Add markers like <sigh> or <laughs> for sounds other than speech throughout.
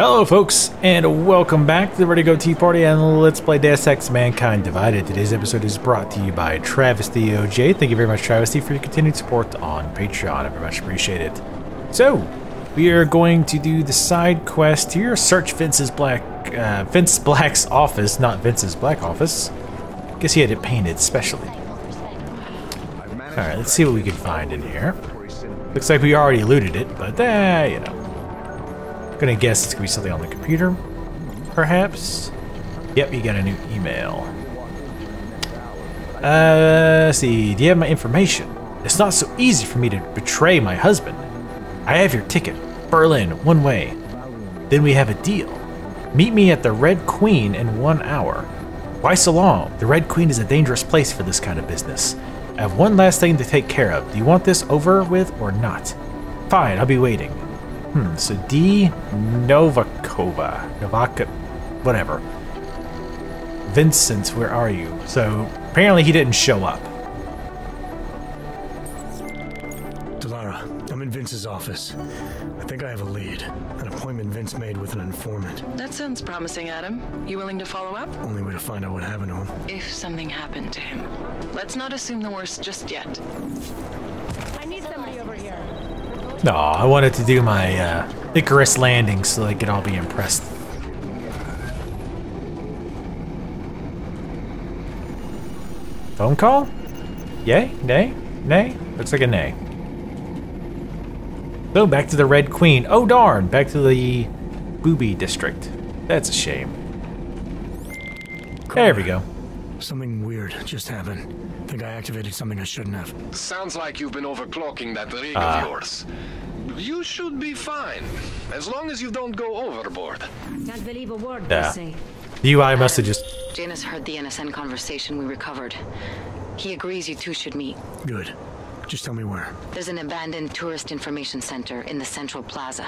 Hello folks, and welcome back to the Vertigo Tea Party and Let's Play Deus Ex Mankind Divided. Today's episode is brought to you by Travis the OJ. Thank you very much, Travis, for your continued support on Patreon. I very much appreciate it. So, we are going to do the side quest here. Search Vince's black, uh, Vince Black's office, not Vince's black office. Guess he had it painted specially. Alright, let's see what we can find in here. Looks like we already looted it, but eh, you know. Gonna guess it's gonna be something on the computer, perhaps. Yep, you got a new email. Uh, see. Do you have my information? It's not so easy for me to betray my husband. I have your ticket. Berlin, one way. Then we have a deal. Meet me at the Red Queen in one hour. Why so long? The Red Queen is a dangerous place for this kind of business. I have one last thing to take care of. Do you want this over with or not? Fine, I'll be waiting. Hmm, so D. Novakova. Novaka. Whatever. Vincent, where are you? So apparently he didn't show up. Delara, I'm in Vince's office. I think I have a lead. An appointment Vince made with an informant. That sounds promising, Adam. You willing to follow up? Only way to find out what happened to him. If something happened to him. Let's not assume the worst just yet. No, I wanted to do my uh, Icarus landing so they could all be impressed. Phone call? Yay? Nay? Nay? Looks like a nay. So back to the Red Queen. Oh darn! Back to the Booby District. That's a shame. There we go. Something weird just happened. Think I activated something I shouldn't have. Sounds like you've been overclocking that rig Ah. of yours. You should be fine, as long as you don't go overboard. Can't believe a word Yeah. they say. The UI messages. have. Janus heard the NSN conversation we recovered. He agrees you two should meet. Good. Just tell me where. There's an abandoned tourist information center in the central plaza.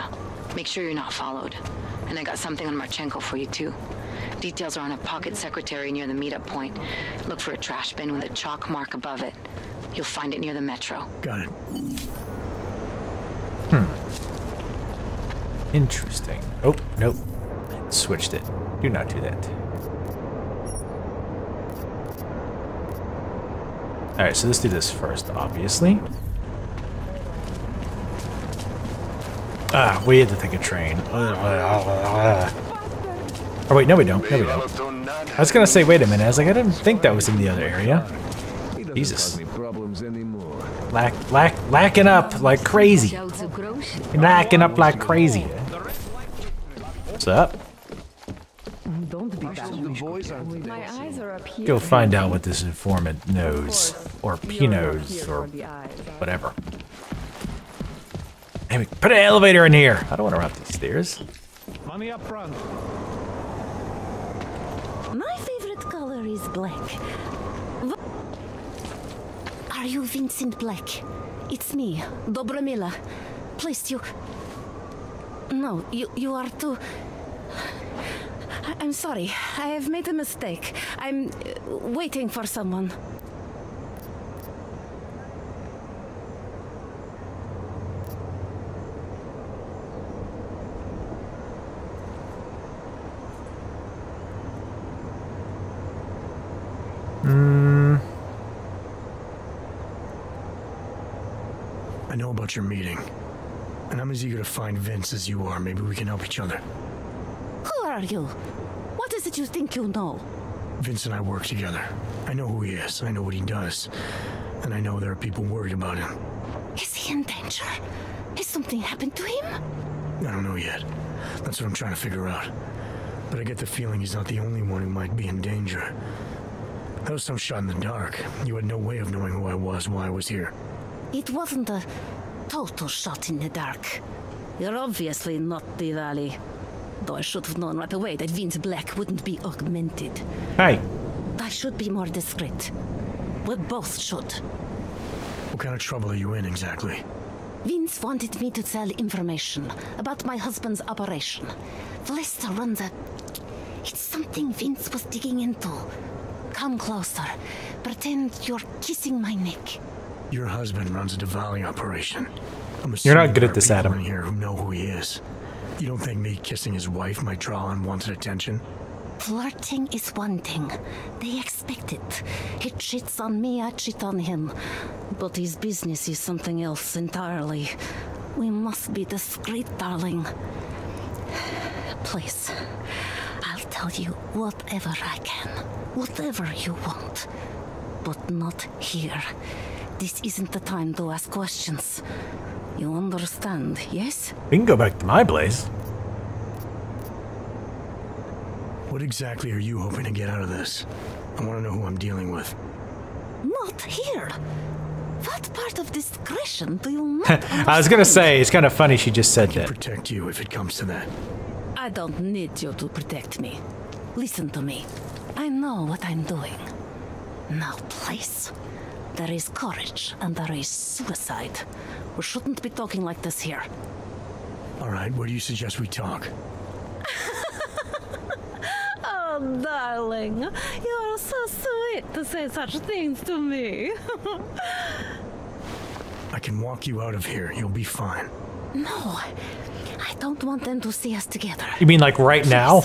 Make sure you're not followed. And I got something on Marchenko for you too. Details are on a pocket secretary near the meetup point. Look for a trash bin with a chalk mark above it. You'll find it near the metro. Got it. Hmm. Interesting. Oh, nope. Switched it. Do not do that. Alright, so let's do this first, obviously. Ah, we had to take a train. Oh wait, no we don't. No we don't. I was gonna say, wait a minute. I was like, I didn't think that was in the other area. Jesus. Lack, lack, lacking up like crazy. Lacking up like crazy. What's up? Go find out what this informant knows, or he knows, or whatever. Hey, put an elevator in here. I don't want to run up these stairs. Money up front. My favorite is black. Wh- Are you Vincent Black? It's me, Dobromila. Please, you. No, you you are too. I'm sorry. I have made a mistake. I'm uh, waiting for someone. About your meeting. And I'm as eager to find Vince as you are. Maybe we can help each other. Who are you? What is it you think you know? Vince and I work together. I know who he is. I know what he does. And I know there are people worried about him. Is he in danger? Has something happened to him? I don't know yet. That's what I'm trying to figure out. But I get the feeling he's not the only one who might be in danger. That was some shot in the dark. You had no way of knowing who I was while I was here. It wasn't a total shot in the dark. You're obviously not Dvali. Though I should have known right away that Vince Black wouldn't be augmented. Hi. I should be more discreet. We both should. What kind of trouble are you in exactly? Vince wanted me to tell information about my husband's operation. Vlasta runs a. It's something Vince was digging into. Come closer. Pretend you're kissing my neck. Your husband runs a Dvali operation. I'm You're not good at this, people Adam. in here who know who he is. You don't think me kissing his wife might draw unwanted attention? Flirting is one thing. They expect it. He cheats on me, I cheat on him. But his business is something else entirely. We must be discreet, darling. Please, I'll tell you whatever I can, whatever you want. But not here. This isn't the time to ask questions. You understand, yes? We can go back to my place. What exactly are you hoping to get out of this? I want to know who I'm dealing with. Not here. What part of discretion do you <laughs> not I was gonna say, it's kind of funny she just said that. Protect you if it comes to that. I don't need you to protect me. Listen to me. I know what I'm doing. Now, please. There is courage and there is suicide. We shouldn't be talking like this here. All right, where do you suggest we talk? <laughs> Oh, darling. You're so sweet to say such things to me. <laughs> I can walk you out of here. You'll be fine. no, I don't want them to see us together. You mean like right now?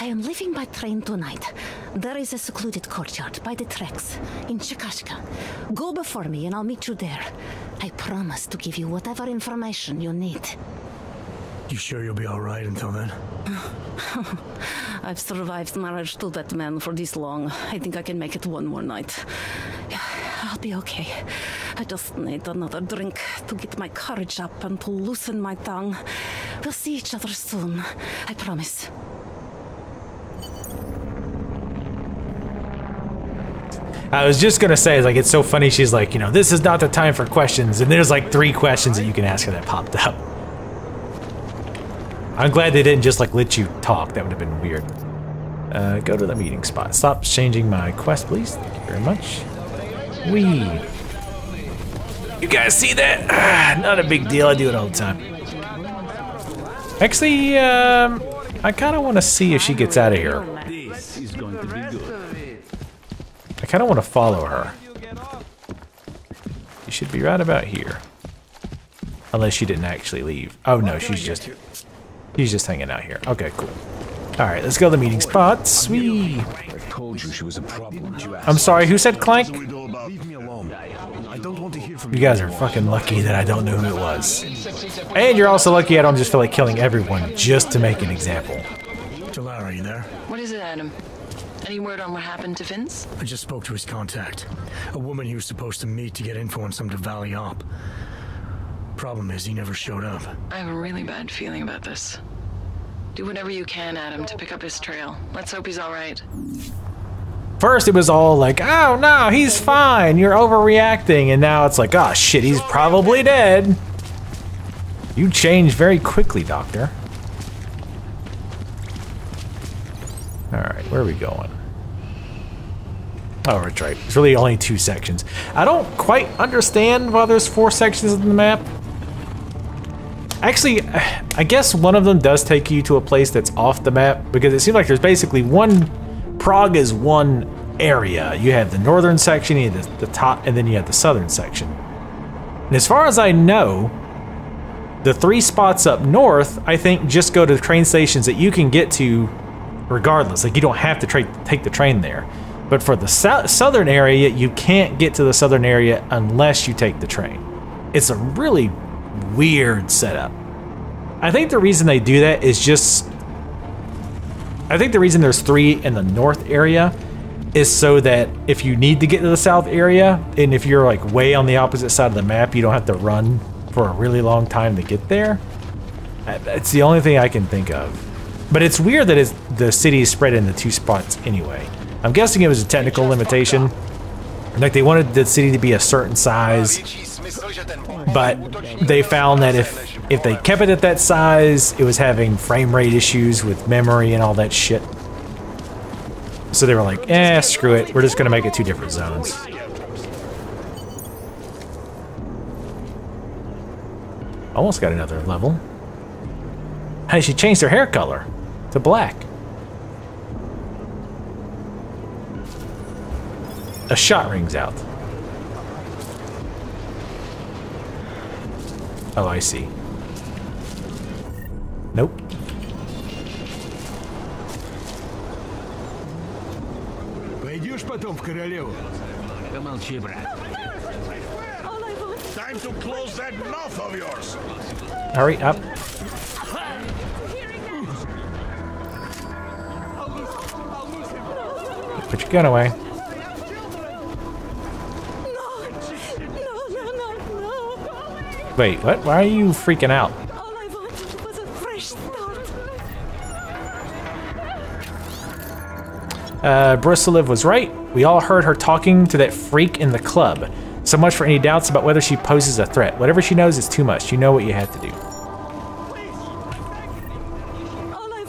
I am leaving by train tonight. There is a secluded courtyard by the tracks in Chikashka. Go before me and I'll meet you there. I promise to give you whatever information you need. You sure you'll be all right until then? <laughs> I've survived marriage to that man for this long. I think I can make it one more night. Yeah, I'll be okay. I just need another drink to get my courage up and to loosen my tongue. We'll see each other soon. I promise. I was just gonna say, like, it's so funny. She's like, you know, this is not the time for questions, and there's like three questions that you can ask her that popped up. I'm glad they didn't just like let you talk. That would have been weird. Uh, go to the meeting spot. Stop changing my quest, please. Thank you very much. We. You guys see that? Ah, <sighs> not a big deal. I do it all the time. Actually, um, I kind of want to see if she gets out of here. Kind of want to follow her. She should be right about here. Unless she didn't actually leave. Oh no, she's just she's just hanging out here. Okay, cool. All right, let's go to the meeting spot. Sweet. I told you she was a problem. I'm sorry, who said Clank? Leave me alone. I don't want to hear from You guys are fucking lucky that I don't know who it was. And you're also lucky I don't just feel like killing everyone just to make an example. Any word on what happened to Vince? I just spoke to his contact. A woman he was supposed to meet to get info on some Dvali op. Problem is, he never showed up. I have a really bad feeling about this. Do whatever you can, Adam, to pick up his trail. Let's hope he's all right. First it was all like, oh no, he's fine, you're overreacting, and now it's like, oh shit, he's probably dead. You changed very quickly, Doctor. Alright, where are we going? Oh, that's right. It's really only two sections. I don't quite understand why there's four sections of the map. Actually, I guess one of them does take you to a place that's off the map because it seems like there's basically one. Prague is one area. You have the northern section, you have the, the top, and then you have the southern section. And as far as I know, the three spots up north, I think, just go to the train stations that you can get to regardless. Like, you don't have to take the train there. But for the sou- southern area, you can't get to the southern area unless you take the train. It's a really weird setup. I think the reason they do that is just. I think the reason there's three in the north area is so that if you need to get to the south area, and if you're like way on the opposite side of the map, you don't have to run for a really long time to get there. It's the only thing I can think of. But it's weird that it's, the city is spread into two spots anyway. I'm guessing it was a technical limitation. Like they wanted the city to be a certain size, but they found that if if they kept it at that size, it was having frame rate issues with memory and all that shit. So they were like, eh, screw it. We're just gonna make it two different zones. Almost got another level. Hey, she changed her hair color to black. A shot rings out. Oh, I see. Nope. Пойдешь потом в королеву? Помолчи, брат. All I want Time to close that mouth of yours. Hurry up. Put your gun away. Wait, what? Why are you freaking out? All I wanted was a fresh start. Uh, Brusiliv was right. We all heard her talking to that freak in the club. So much for any doubts about whether she poses a threat. Whatever she knows is too much. You know what you have to do.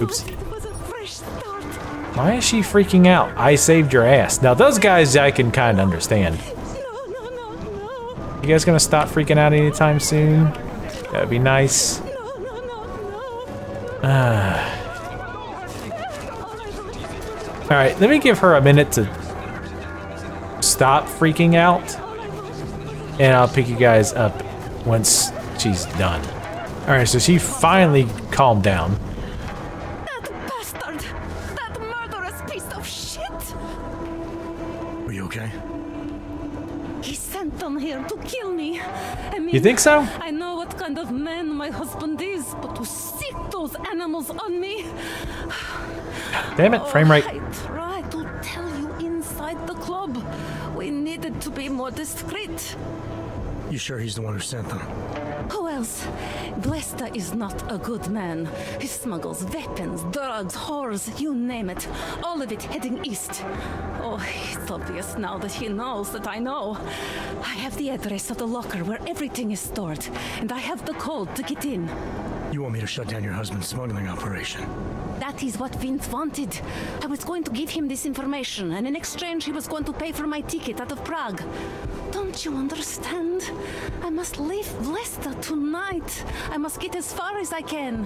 Oops. wanted was a fresh start. Why is she freaking out? I saved your ass. Now, those guys I can kind of understand. You guys gonna stop freaking out anytime soon? That'd be nice. <sighs> Alright, let me give her a minute to stop freaking out. And I'll pick you guys up once she's done. Alright, so she finally calmed down. Mean, You think so? I know what kind of man my husband is, but to sick those animals on me. <sighs> Damn it, frame rate. I tried to tell you inside the club. We needed to be more discreet. You sure he's the one who sent them? Who else? Vlasta is not a good man. He smuggles weapons, drugs, whores, you name it. All of it heading east. Oh, it's obvious now that he knows that I know. I have the address of the locker where everything is stored, and I have the code to get in. You want me to shut down your husband's smuggling operation? That is what Vince wanted. I was going to give him this information, and in exchange, he was going to pay for my ticket out of Prague. Don't you understand? I must leave Vlasta tonight. I must get as far as I can.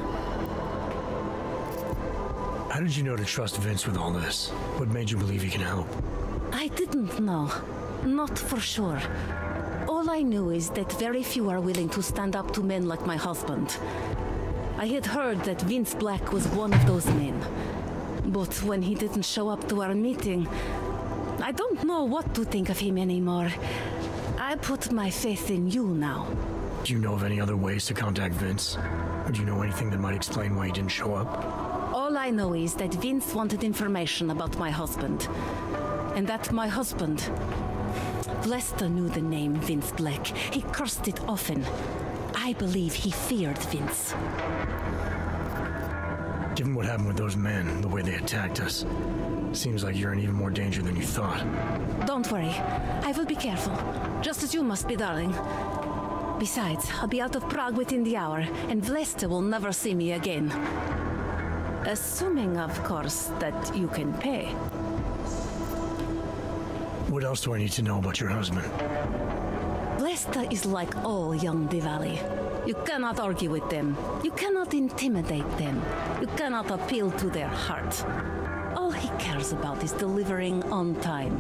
How did you know to trust Vince with all this? What made you believe he can help? I didn't know. Not for sure. All I knew is that very few are willing to stand up to men like my husband. I had heard that Vince Black was one of those men. But when he didn't show up to our meeting, I don't know what to think of him anymore. I put my faith in you now. Do you know of any other ways to contact Vince? Or do you know anything that might explain why he didn't show up? All I know is that Vince wanted information about my husband. And that my husband. Vlasta knew the name Vince Black. He cursed it often. I believe he feared Vince. Given what happened with those men, the way they attacked us, seems like you're in even more danger than you thought. Don't worry. I will be careful. Just as you must be, darling. Besides, I'll be out of Prague within the hour, and Vlasta will never see me again. Assuming, of course, that you can pay. What else do I need to know about your husband? Vlasta is like all young Dvali. You cannot argue with them. You cannot intimidate them. You cannot appeal to their heart. All he cares about is delivering on time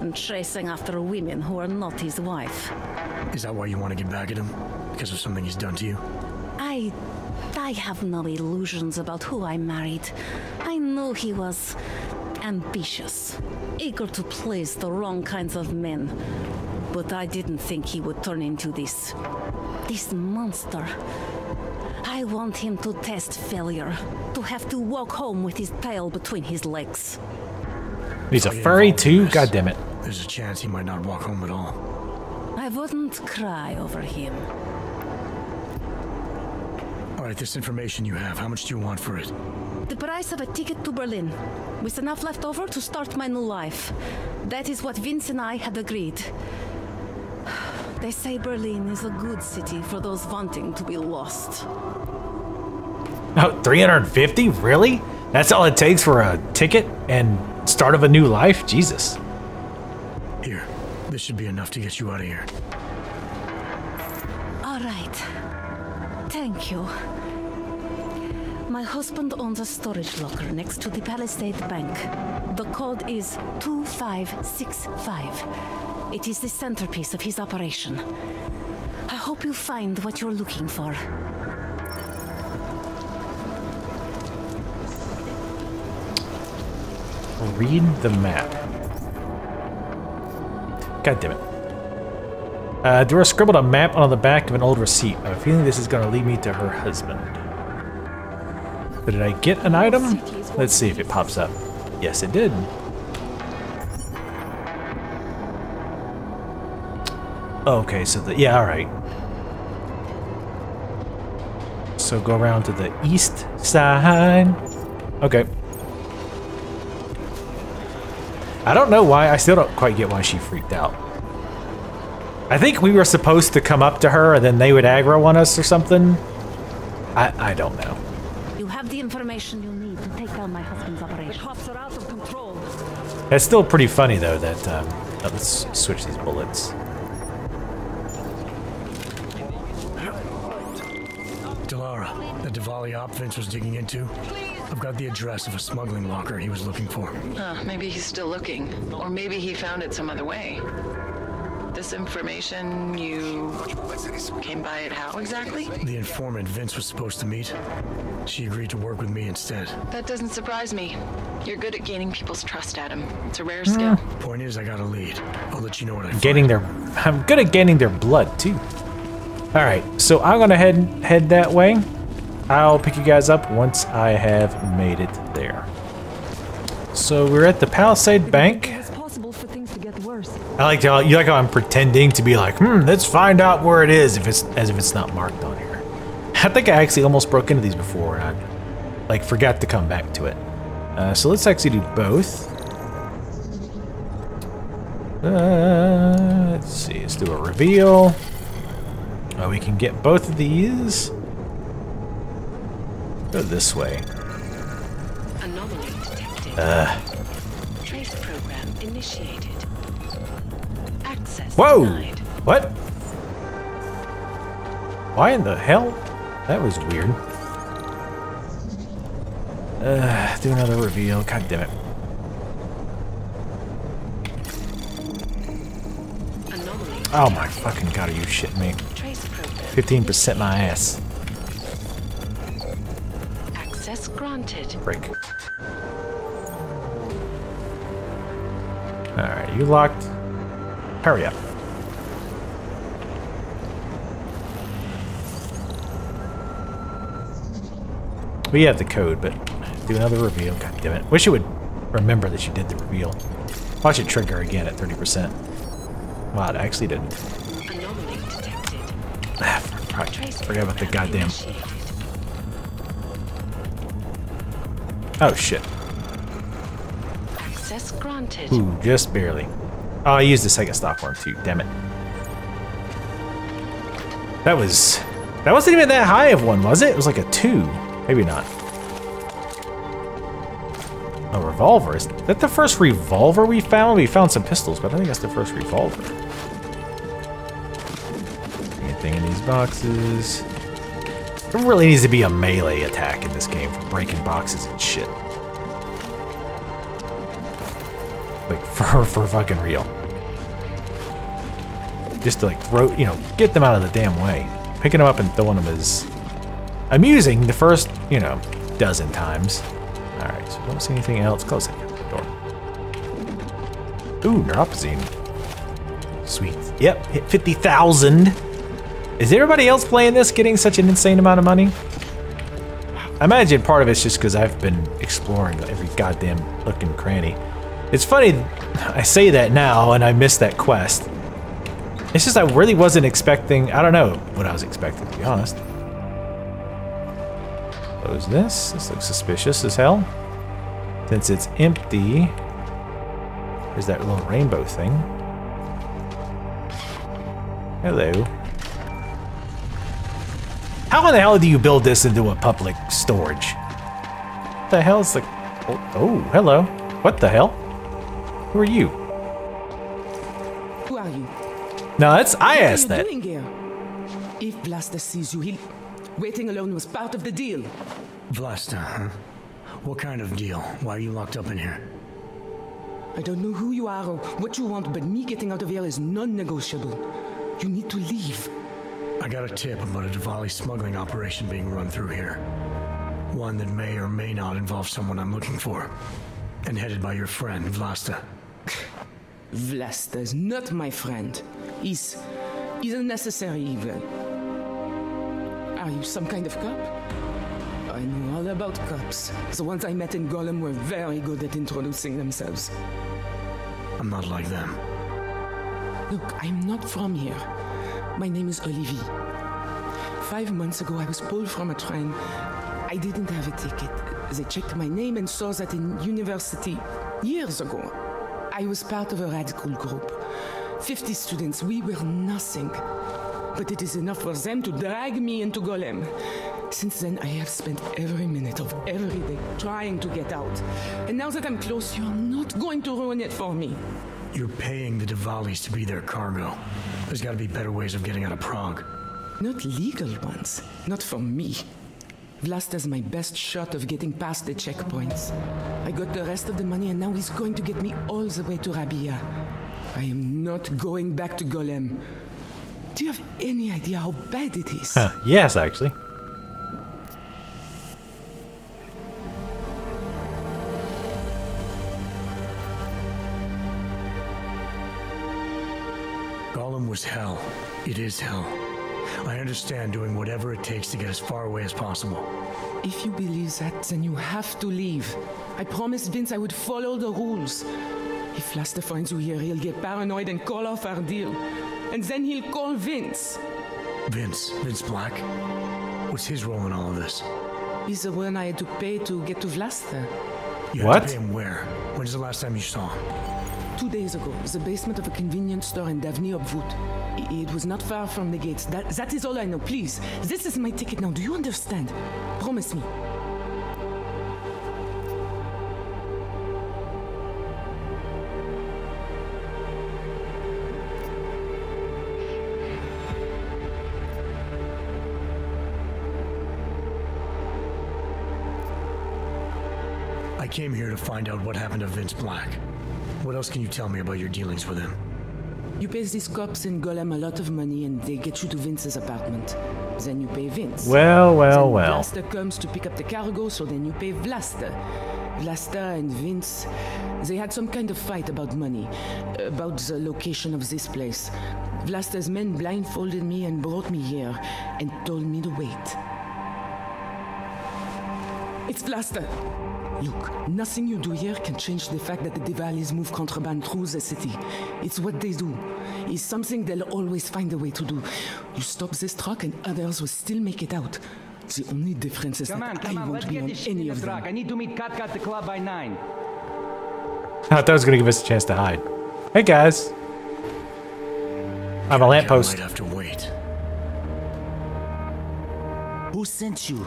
and chasing after women who are not his wife. Is that why you want to get back at him? Because of something he's done to you? I. I have no illusions about who I married. I knew he was ambitious, eager to please the wrong kinds of men. But I didn't think he would turn into this. this monster. I want him to test failure, to have to walk home with his tail between his legs. He's a furry too? God damn it. There's a chance he might not walk home at all. I wouldn't cry over him. All right, this information you have, how much do you want for it? The price of a ticket to Berlin, with enough left over to start my new life. That is what Vince and I had agreed. <sighs> They say Berlin is a good city for those wanting to be lost. Oh, 350? Really? That's all it takes for a ticket and start of a new life? Jesus. Here, this should be enough to get you out of here. All right. Thank you my husband owns a storage locker next to the Palisade Bank. The code is 2565. It is the centerpiece of his operation. I hope you find what you're looking for. Read the map. God damn it. Uh, Dora scribbled a map on the back of an old receipt. I have a feeling this is going to lead me to her husband. But did I get an item? Let's see if it pops up. Yes, it did. Okay, so the yeah, all right. So go around to the east side. Okay. I don't know why. I still don't quite get why she freaked out. I think we were supposed to come up to her and then they would aggro on us or something. I I don't know. You information you need to take down my husband's operation. The cops are out of control. It's still pretty funny though that um, oh, let's switch these bullets. Delara, the Dvali op Vince was digging into. I've got the address of a smuggling locker he was looking for. Uh, maybe he's still looking. Or maybe he found it some other way. This information, you came by it how exactly? The informant Vince was supposed to meet. She agreed to work with me instead. That doesn't surprise me. You're good at gaining people's trust, Adam. It's a rare hmm. skill. Point is, I got a lead. I'll let you know what I find. Gaining their I'm good at gaining their blood too. All right, so I'm gonna head head that way. I'll pick you guys up once I have made it there. So we're at the Palisade Bank. It's possible for things to get worse. I like how you like how I'm pretending to be like, hmm, let's find out where it is if it's as if it's not marked on here. I think I actually almost broke into these before and I like forgot to come back to it. Uh, so let's actually do both. Uh, let's see, let's do a reveal. Oh, we can get both of these. Go this way. Anomaly detected. Uh, Trace program initiated. Whoa! denied. What? Why in the hell? That was weird. Uh, do another reveal. God damn it. Oh my fucking god, are you shitting me? 15% my ass. Access granted. Break. Alright, you locked. Hurry up. We have the code, but do another reveal. God damn it. Wish it would remember that you did the reveal. Watch it trigger again at 30%. Wow, it actually didn't. Ah. Trace Forget about the goddamn. Oh shit. Access granted. Ooh, just barely. Oh, I used the second stop worm too. Damn it. That was. That wasn't even that high of one, was it? It was like a two. Maybe not. A revolver. Is that the first revolver we found? We found some pistols, but I think that's the first revolver. Anything in these boxes? There really needs to be a melee attack in this game for breaking boxes and shit. For, for fucking real. Just to, like, throw, you know, get them out of the damn way. Picking them up and throwing them is amusing the first, you know, dozen times. Alright, so don't see anything else. Close that door. Ooh, neuropazine. Sweet. Yep, hit 50,000. Is everybody else playing this getting such an insane amount of money? I imagine part of it's just because I've been exploring every goddamn looking cranny. It's funny, I say that now and I missed that quest. It's just I really wasn't expecting, I don't know what I was expecting to be honest. Close this, this looks suspicious as hell. Since it's empty, there's that little rainbow thing. Hello. How in the hell do you build this into a public storage? What the hell is the... Oh, oh, hello. What the hell? Who are you? Who are you? No, that's... I What are asked you that. doing here? If Vlasta sees you, he'll... Waiting alone was part of the deal. Vlasta, huh? What kind of deal? Why are you locked up in here? I don't know who you are or what you want, but me getting out of here is non-negotiable. You need to leave. I got a tip about a Dvali smuggling operation being run through here. One that may or may not involve someone I'm looking for. and headed by your friend, Vlasta. Vlasta is not my friend. He's. he's unnecessary necessary evil. Are you some kind of cop? I know all about cops. The ones I met in Golem were very good at introducing themselves. I'm not like them. Look, I'm not from here. My name is Olivier. Five months ago, I was pulled from a train. I didn't have a ticket. They checked my name and saw that in university years ago. I was part of a radical group. 50 students, we were nothing. But it is enough for them to drag me into Golem. Since then, I have spent every minute of every day trying to get out. And now that I'm close, you're not going to ruin it for me. You're paying the Dvalis to be their cargo. There's gotta be better ways of getting out of Prague. Not legal ones. Not for me. Vlasta's my best shot of getting past the checkpoints. I got the rest of the money and now he's going to get me all the way to Rabia. I am not going back to Golem. Do you have any idea how bad it is? Huh, yes, actually. Golem was hell. It is hell. I understand doing whatever it takes to get as far away as possible. If you believe that, then you have to leave. I promised Vince I would follow the rules. If Vlasta finds you here, he'll get paranoid and call off our deal. And then he'll call Vince. Vince, Vince Black? What's his role in all of this? He's the one I had to pay to get to Vlasta. You had What? to pay him where? When's the last time you saw him? Two days ago, the basement of a convenience store in Davni Obvut. It was not far from the gates. That, that is all I know. Please, this is my ticket now. Do you understand? Promise me. Came here to find out what happened to Vince Black. What else can you tell me about your dealings with him? You pay these cops in Golem a lot of money and they get you to Vince's apartment. Then you pay Vince. Well, well, then well. Vlasta comes to pick up the cargo, so then you pay Vlasta. Vlasta and Vince, they had some kind of fight about money, about the location of this place. Vlasta's men blindfolded me and brought me here and told me to wait. It's Vlasta. Look, nothing you do here can change the fact that the Dvalis move contraband through the city. It's what they do. It's something they'll always find a way to do. You stop this truck and others will still make it out. The only difference is Come that on, come I on, won't let's be get on this shit any in the of them. I need to meet Kat at the club by nine. I thought that was gonna give us a chance to hide. Hey guys. I'm a I lamppost. might have to wait. Who sent you?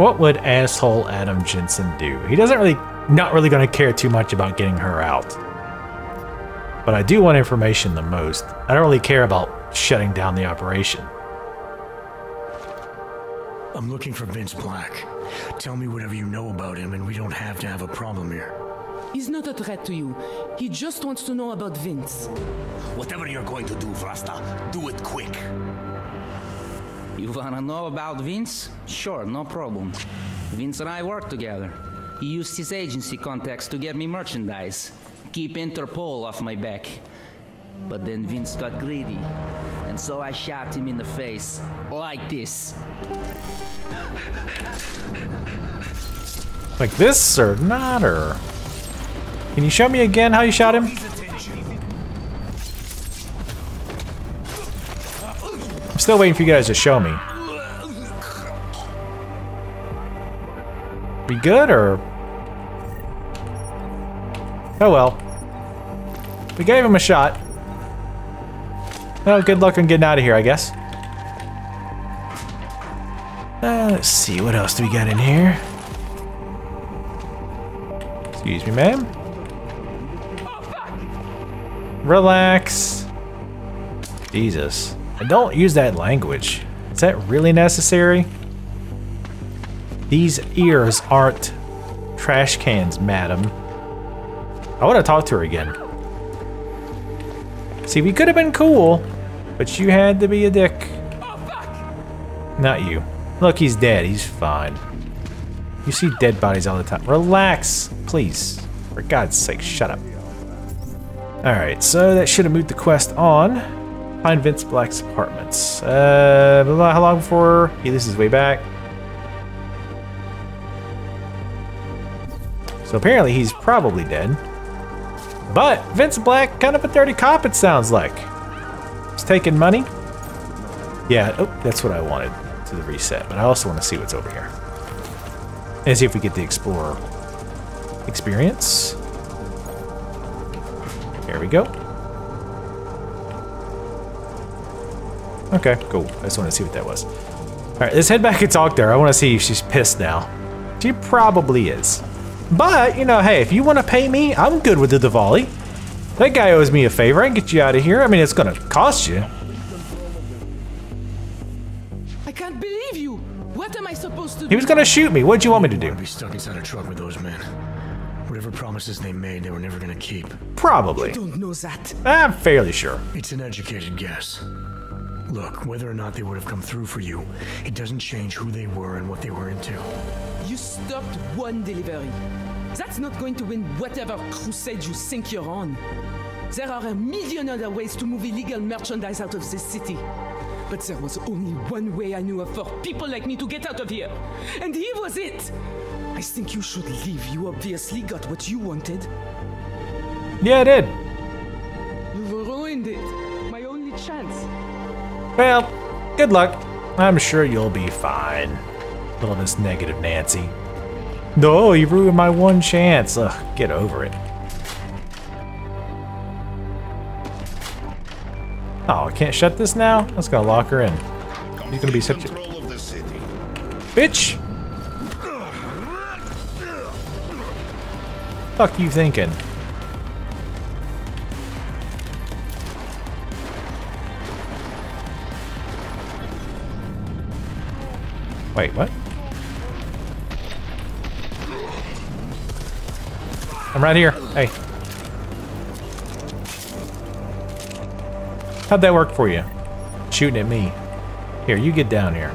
What would asshole Adam Jensen do? He doesn't really, not really going to care too much about getting her out. But I do want information the most. I don't really care about shutting down the operation. I'm looking for Vince Black. Tell me whatever you know about him, and we don't have to have a problem here. He's not a threat to you. He just wants to know about Vince. Whatever you're going to do, Vlasta, do it quick. You wanna know about Vince? Sure, no problem. Vince and I work together. He used his agency contacts to get me merchandise, keep Interpol off my back. But then Vince got greedy, and so I shot him in the face, like this. Like this or not, or... Can you show me again how you shot him? Still waiting for you guys to show me. Be good, or... Oh well. We gave him a shot. Well, good luck on getting out of here, I guess. Uh, let's see, what else do we got in here? Excuse me, ma'am. Relax. Jesus. And don't use that language. Is that really necessary? These ears aren't trash cans, madam. I want to talk to her again. See, we could have been cool, but you had to be a dick. Not you. Look, he's dead. He's fine. You see dead bodies all the time. Relax, please. For God's sake, shut up. Alright, so that should have moved the quest on. Find Vince Black's apartments. Uh, how long before he loses his way back? So apparently he's probably dead. But Vince Black, kind of a dirty cop, it sounds like. He's taking money. Yeah, oh, that's what I wanted to the reset, but I also want to see what's over here. And see if we get the Explorer experience. There we go. Okay, cool. I just want to see what that was. Alright, let's head back and talk to her. I want to see if she's pissed now. She probably is. But, you know, hey, if you want to pay me, I'm good with the Dvali. That guy owes me a favor. I can get you out of here. I mean, it's going to cost you. I can't believe you. What am I supposed to do? He was going to shoot me. What'd you want me to do? Be stuck inside a truck with those men. Whatever promises they made, they were never gonna keep. Probably. don't know that. I'm fairly sure. It's an educated guess. Look, whether or not they would have come through for you, it doesn't change who they were and what they were into. You stopped one delivery. That's not going to win whatever crusade you think you're on. There are a million other ways to move illegal merchandise out of this city. But there was only one way I knew of for people like me to get out of here. And here was it. I think you should leave. You obviously got what you wanted. Yeah, I did. You've ruined it. My only chance. Well, good luck. I'm sure you'll be fine. Little Miss Negative Nancy. No, you ruined my one chance. Ugh, get over it. Oh, I can't shut this now? Let's go lock her in. He's gonna be such a... Bitch! Fuck you thinking? Wait, what? I'm right here. Hey. How'd that work for you? Shooting at me. Here, you get down here.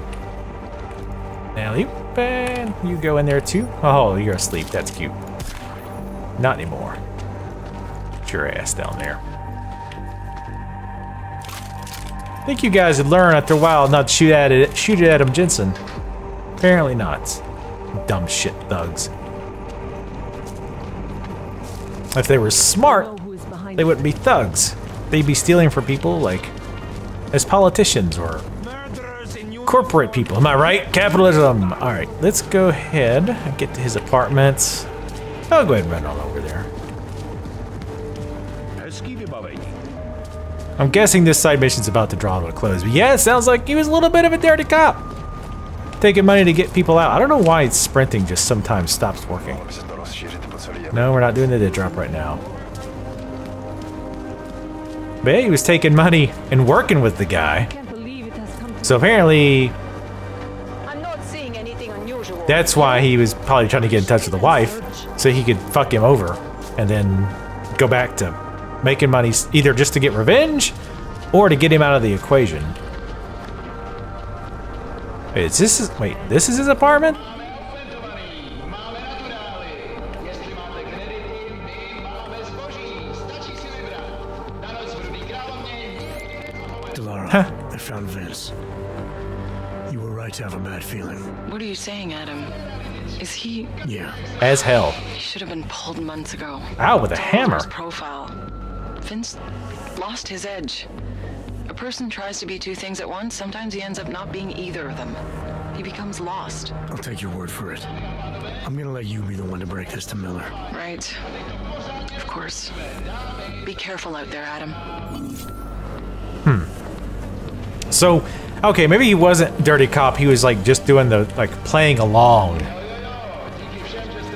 Now you, and you go in there too. Oh, you're asleep. That's cute. Not anymore. Get your ass down there. I think you guys would learn after a while not to shoot at it. Shoot it at him, Jensen. Apparently not. Dumb shit thugs. If they were smart, they wouldn't be thugs. They'd be stealing from people like as politicians or corporate people. Am I right? Capitalism. All right, let's go ahead and get to his apartment. I'll go ahead and run all over there. I'm guessing this side mission's about to draw to a close, but yeah, it sounds like he was a little bit of a dirty cop. Taking money to get people out. I don't know why it's sprinting just sometimes stops working. No, we're not doing the dead drop right now. But yeah, he was taking money and working with the guy. So apparently, that's why he was probably trying to get in touch with the wife, so he could fuck him over, and then go back to making money either just to get revenge, or to get him out of the equation. Wait, is this wait, this is his apartment? Delara, Huh. I found Vince. You were right to have a bad feeling. What are you saying, Adam? Is he? Yeah. As hell. He should have been pulled months ago. Ow, with a hammer. Profile. Vince lost his edge. A person tries to be two things at once. Sometimes he ends up not being either of them. He becomes lost. I'll take your word for it. I'm gonna let you be the one to break this to Miller. Right. Of course. Be careful out there, Adam. Hmm. So, okay, maybe he wasn't dirty cop. He was like just doing the like playing along.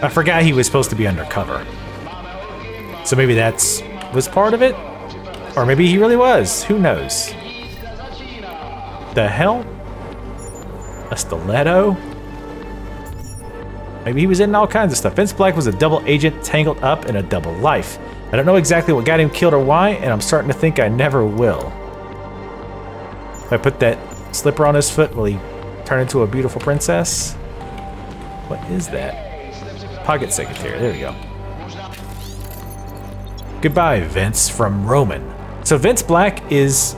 I forgot he was supposed to be undercover. So maybe that's was part of it, or maybe he really was. Who knows? The hell? A stiletto? Maybe he was in all kinds of stuff. Vince Black was a double agent tangled up in a double life. I don't know exactly what got him killed or why, and I'm starting to think I never will. If I put that slipper on his foot, will he turn into a beautiful princess? What is that? Pocket secretary. There we go. Goodbye, Vince, from Roman. So Vince Black is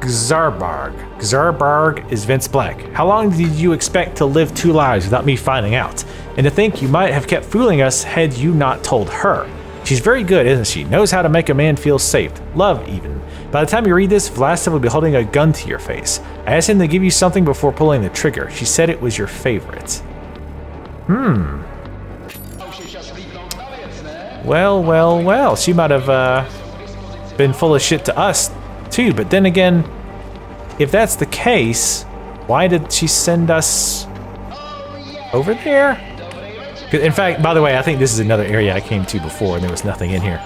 Xarbarg. Xarbarg is Vince Black. How long did you expect to live two lives without me finding out? And to think you might have kept fooling us had you not told her. She's very good, isn't she? Knows how to make a man feel safe. Love, even. By the time you read this, Vlasta will be holding a gun to your face. I asked him to give you something before pulling the trigger. She said it was your favorite. Hmm. Well, well, well. She might have uh, been full of shit to us, too. But then again, if that's the case, why did she send us over there? In fact, by the way, I think this is another area I came to before and there was nothing in here.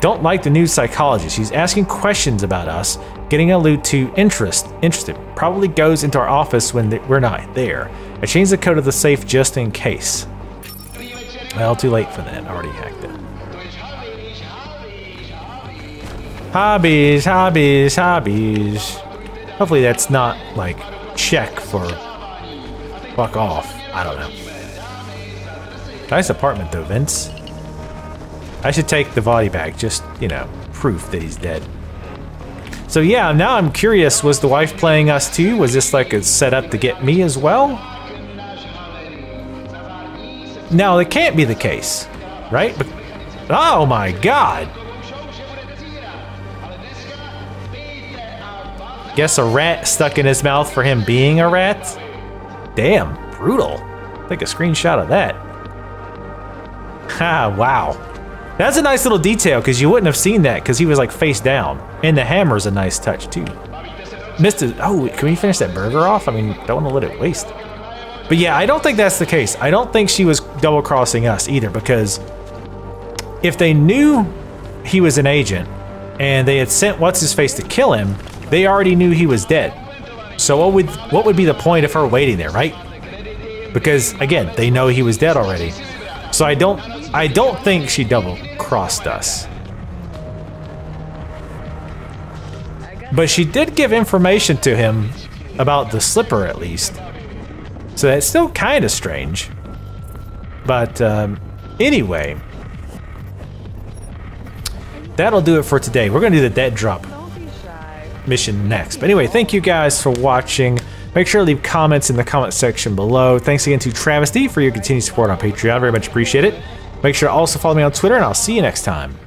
Don't like the new psychologist. She's asking questions about us, getting a allude to interest. Interested. Probably goes into our office when we're not there. I changed the code of the safe just in case. Well, too late for that. Already hacked it. Hobbies, hobbies, hobbies. Hopefully that's not, like, check for fuck off. I don't know. Nice apartment though, Vince. I should take the body back, just, you know, proof that he's dead. So yeah, now I'm curious, was the wife playing us too? Was this like a setup to get me as well? Now, it can't be the case, right? But, oh my god! Guess a rat stuck in his mouth for him being a rat? Damn, brutal. Take a screenshot of that. Ha, wow. That's a nice little detail because you wouldn't have seen that because he was like face down. And the hammer's a nice touch too. Missed it. Oh, can we finish that burger off? I mean, don't want to let it waste. But yeah, I don't think that's the case. I don't think she was double crossing us either because if they knew he was an agent and they had sent what's his face to kill him, they already knew he was dead. So what would what would be the point of her waiting there, right? Because again, they know he was dead already. So I don't I don't think she double crossed us. But she did give information to him about the slipper at least. So that's still kind of strange. But um, anyway, that'll do it for today. We're going to do the dead drop mission next. But anyway, thank you guys for watching. Make sure to leave comments in the comment section below. Thanks again to Travesty for your continued support on Patreon. Very much appreciate it. Make sure to also follow me on Twitter, and I'll see you next time.